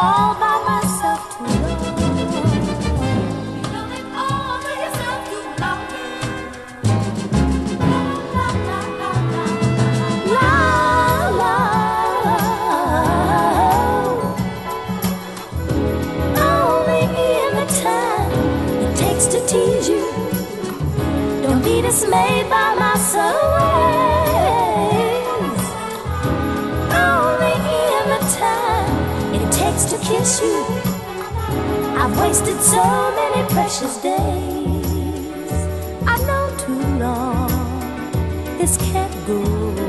all by myself it all yourself. La la la la la la. Only in the time it takes to tease you. Don't be dismayed by my surprise. Only in the time to kiss you, I've wasted so many precious days. I know too long this can't go.